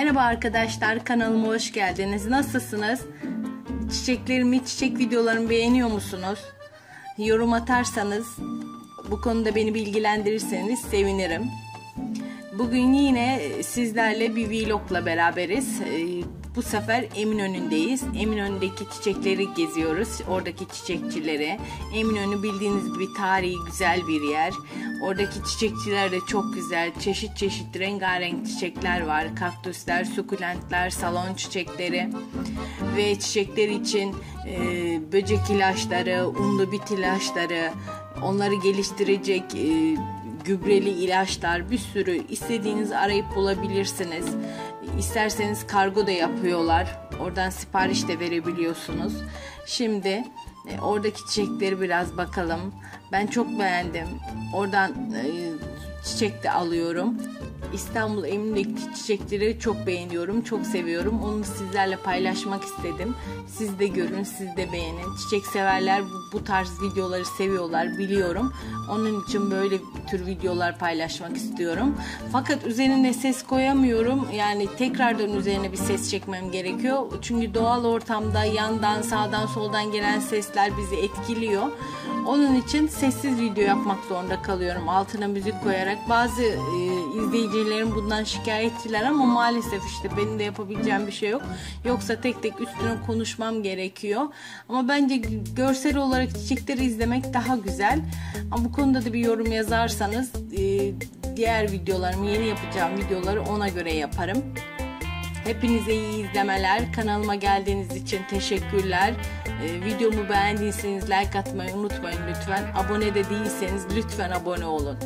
Merhaba arkadaşlar kanalıma hoş geldiniz. Nasılsınız? Çiçeklerimi, çiçek videolarımı beğeniyor musunuz? Yorum atarsanız bu konuda beni bilgilendirirseniz sevinirim. Bugün yine sizlerle bir vlogla beraberiz. Bu sefer Eminönü'ndeyiz. Eminönü'ndeki çiçekleri geziyoruz. Oradaki çiçekçileri. Eminönü bildiğiniz gibi tarihi güzel bir yer. Oradaki çiçekçiler de çok güzel. Çeşit çeşit rengarenk çiçekler var. Kaktüsler, sukulentler, salon çiçekleri ve çiçekler için e, böcek ilaçları, unlu bit ilaçları, onları geliştirecek e, gübreli ilaçlar bir sürü istediğiniz arayıp bulabilirsiniz. İsterseniz kargo da yapıyorlar. Oradan sipariş de verebiliyorsunuz. Şimdi e, oradaki çiçekleri biraz bakalım. Ben çok beğendim. Oradan e, çiçek de alıyorum. İstanbul Eminönü'ndeki çiçekleri çok beğeniyorum, çok seviyorum. Onu sizlerle paylaşmak istedim. Siz de görün, siz de beğenin. Çiçek severler bu, bu tarz videoları seviyorlar biliyorum. Onun için böyle tür videolar paylaşmak istiyorum. Fakat üzerine ses koyamıyorum. Yani tekrardan üzerine bir ses çekmem gerekiyor. Çünkü doğal ortamda yandan, sağdan, soldan gelen sesler bizi etkiliyor. Onun için sessiz video yapmak zorunda kalıyorum. Altına müzik koyarak. Bazı e, izleyicilerim bundan şikayetçiler ama maalesef işte benim de yapabileceğim bir şey yok. Yoksa tek tek üstüne konuşmam gerekiyor. Ama bence görsel olarak çiçekleri izlemek daha güzel. Ama bu konuda da bir yorum yazarsanız e, diğer videolarımı yeni yapacağım videoları ona göre yaparım. Hepinize iyi izlemeler. Kanalıma geldiğiniz için teşekkürler. Ee, videomu beğendiyseniz like atmayı unutmayın lütfen. Abone de değilseniz lütfen abone olun.